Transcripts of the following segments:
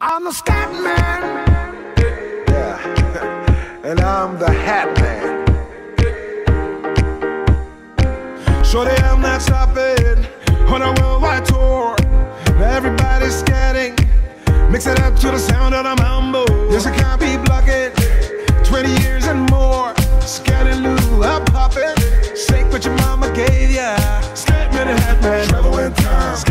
I'm the Scatman. Yeah. and I'm the hat man. Shorty, I'm not stopping on a worldwide tour. Everybody's scatting, mix it up to the sound of the mambo. Yes, I can't be blocking. 20 years and more. Scatman Travel in time.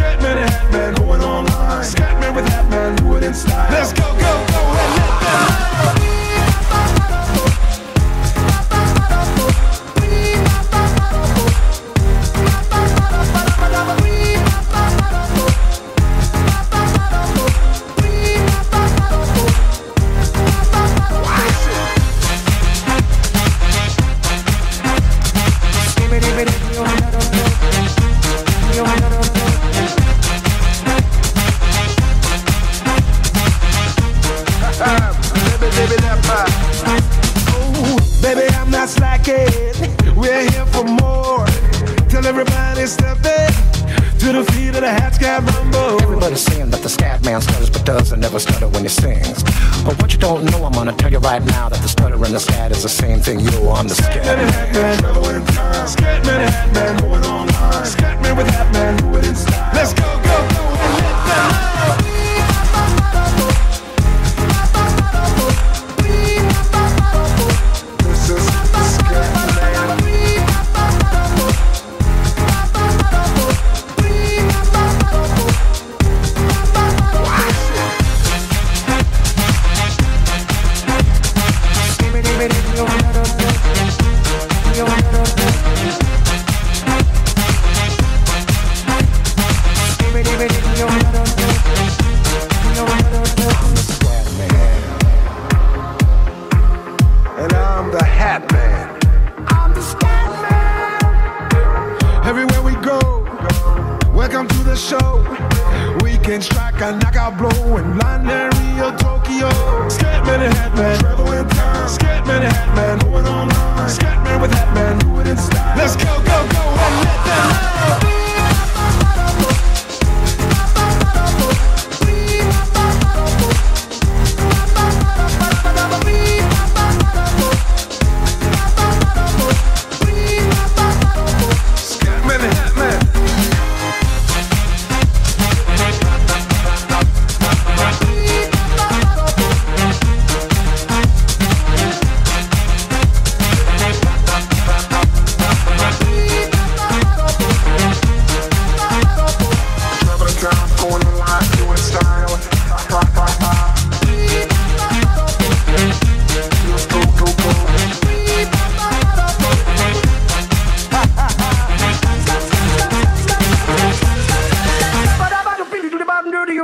Not slacking. We're here for more. Tell everybody step in to the feet of the hat scat rumble. Everybody's saying that the Scatman stutters but doesn't never stutter when he sings. But what you don't know, I'm gonna tell you right now that the stutter and the scat is the same thing. Yo, I'm the scat and man. Hatman, Travel in time. Scatman and Hatman, Going online. A knockout blow in London, Rio, Tokyo. Scatman and Hatman, Travel in time. Scatman Hatman, Going online. Scatman with Hatman. Let's go, go, go,